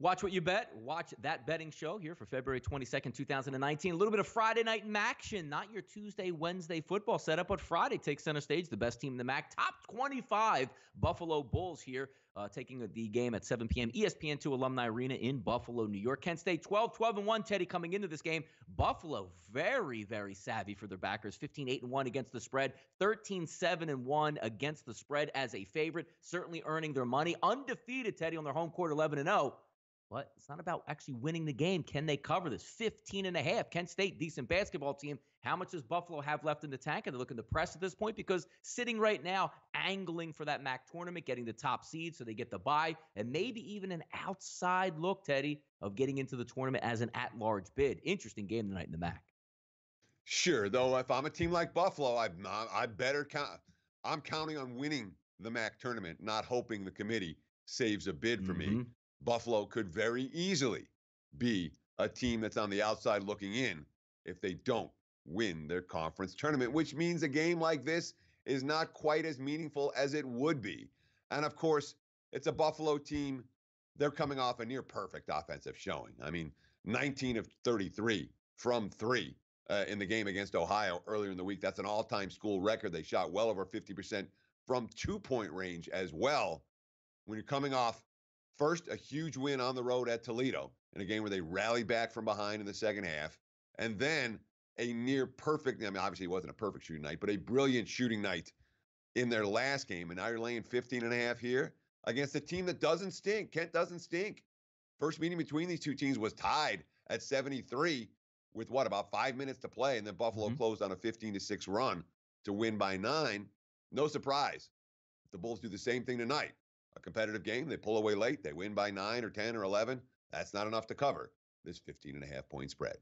Watch what you bet. Watch that betting show here for February 22nd, 2019. A little bit of Friday night action, not your Tuesday, Wednesday football setup, but Friday takes center stage. The best team in the MAC, top 25 Buffalo Bulls here, uh, taking the game at 7 p.m. ESPN2 Alumni Arena in Buffalo, New York. Kent State 12, 12 and 1. Teddy coming into this game. Buffalo very, very savvy for their backers. 15, 8 and 1 against the spread. 13, 7 and 1 against the spread as a favorite. Certainly earning their money. Undefeated Teddy on their home court, 11 and 0. But it's not about actually winning the game. Can they cover this? 15 and a half. Kent State, decent basketball team. How much does Buffalo have left in the tank? Are they looking to press at this point? Because sitting right now, angling for that MAC tournament, getting the top seed so they get the bye, and maybe even an outside look, Teddy, of getting into the tournament as an at large bid. Interesting game tonight in the MAC. Sure, though, if I'm a team like Buffalo, I I better count. I'm counting on winning the MAC tournament, not hoping the committee saves a bid for mm-hmm. me. Buffalo could very easily be a team that's on the outside looking in if they don't win their conference tournament, which means a game like this is not quite as meaningful as it would be. And of course, it's a Buffalo team. They're coming off a near perfect offensive showing. I mean, 19 of 33 from three uh, in the game against Ohio earlier in the week. That's an all time school record. They shot well over 50% from two point range as well. When you're coming off First, a huge win on the road at Toledo in a game where they rallied back from behind in the second half. And then a near perfect, I mean, obviously it wasn't a perfect shooting night, but a brilliant shooting night in their last game. And now you're laying 15 and a half here against a team that doesn't stink. Kent doesn't stink. First meeting between these two teams was tied at 73 with what, about five minutes to play. And then Buffalo mm-hmm. closed on a 15 to 6 run to win by nine. No surprise. The Bulls do the same thing tonight a competitive game. They pull away late. They win by nine or 10 or 11. That's not enough to cover this 15 and a half point spread.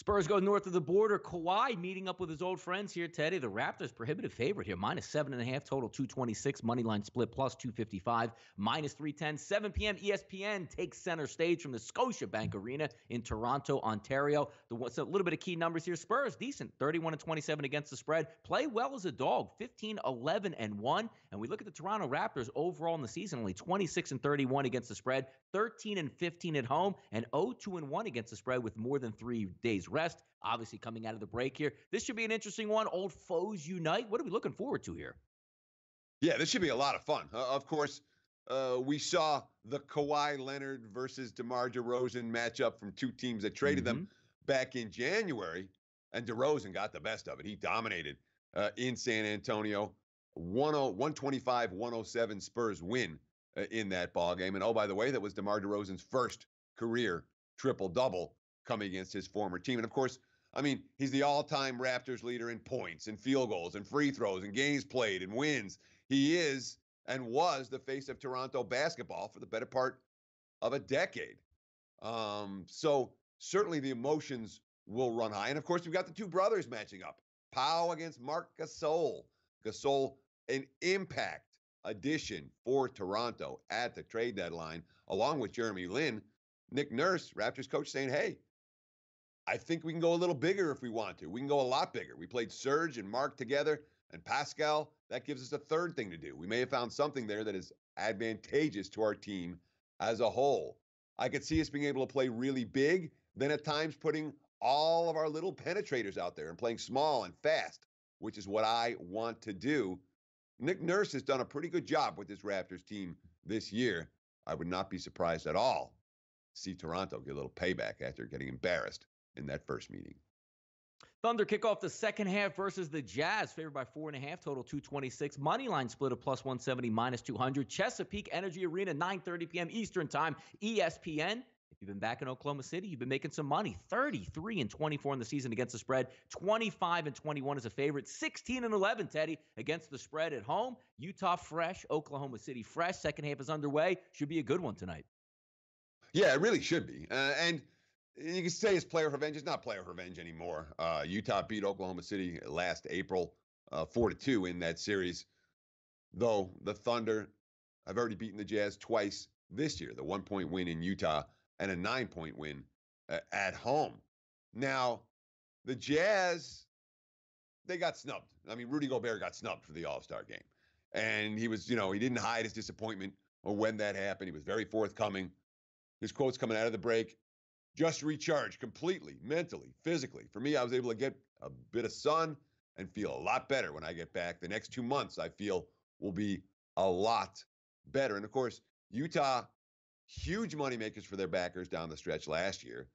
Spurs go north of the border. Kawhi meeting up with his old friends here, Teddy. The Raptors prohibitive favorite here, minus seven and a half total, 226. Money line split plus 255, minus 310. 7 p.m. ESPN takes center stage from the Scotiabank Arena in Toronto, Ontario. The, so a little bit of key numbers here. Spurs, decent, 31 and 27 against the spread. Play well as a dog, 15, 11 and 1. And we look at the Toronto Raptors overall in the season, only 26 and 31 against the spread, 13 and 15 at home, and 0 2 and 1 against the spread with more than three days days rest. Obviously, coming out of the break here. This should be an interesting one. Old foes unite. What are we looking forward to here? Yeah, this should be a lot of fun. Uh, of course, uh, we saw the Kawhi Leonard versus DeMar DeRozan matchup from two teams that traded mm-hmm. them back in January, and DeRozan got the best of it. He dominated uh, in San Antonio. 125 107 Spurs win uh, in that ball game. And oh, by the way, that was DeMar DeRozan's first career triple double coming against his former team. And of course, I mean, he's the all time Raptors leader in points and field goals and free throws and games played and wins. He is and was the face of Toronto basketball for the better part of a decade. Um, so certainly the emotions will run high. And of course, we've got the two brothers matching up Pau against Marc Gasol. Gasol, an impact addition for Toronto at the trade deadline, along with Jeremy Lin. Nick Nurse, Raptors coach, saying, hey, I think we can go a little bigger if we want to. We can go a lot bigger. We played Serge and Marc together and Pascal. That gives us a third thing to do. We may have found something there that is advantageous to our team as a whole. I could see us being able to play really big, then at times putting all of our little penetrators out there and playing small and fast, which is what I want to do. Nick Nurse has done a pretty good job with this Raptors team this year. I would not be surprised at all to see Toronto get a little payback after getting embarrassed in that first meeting. Thunder kick off the second half versus the Jazz, favored by four and a half, total 226. Money line split of plus 170, minus 200. Chesapeake Energy Arena, 9:30 p.m. Eastern Time. ESPN. If you've been back in Oklahoma City, you've been making some money. 33 and 24 in the season against the spread. 25 and 21 as a favorite. 16 and 11, Teddy, against the spread at home. Utah fresh, Oklahoma City fresh. Second half is underway. Should be a good one tonight. Yeah, it really should be. Uh, and you can say it's player revenge. It's not player revenge anymore. Uh, Utah beat Oklahoma City last April, uh, four to two in that series. Though the Thunder have already beaten the Jazz twice this year. The one point win in Utah and a nine point win uh, at home. Now, the Jazz, they got snubbed. I mean, Rudy Gobert got snubbed for the All Star game, and he was, you know, he didn't hide his disappointment or when that happened. He was very forthcoming His quotes coming out of the break just recharge completely, mentally, physically. For me, I was able to get a bit of sun and feel a lot better when I get back. The next two months, I feel, will be a lot better. And of course, Utah, huge money makers for their backers down the stretch last year.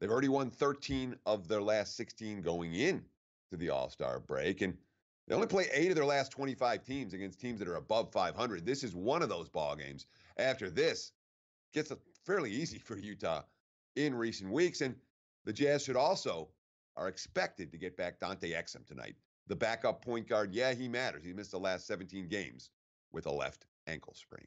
They've already won 13 of their last 16 going in to the All Star break. And they only play eight of their last 25 teams against teams that are above 500. This is one of those ball games. After this, gets fairly easy for Utah in recent weeks. And the Jazz should also are expected to get back Dante Exum tonight. The backup point guard, yeah, he matters. He missed the last 17 games with a left ankle sprain.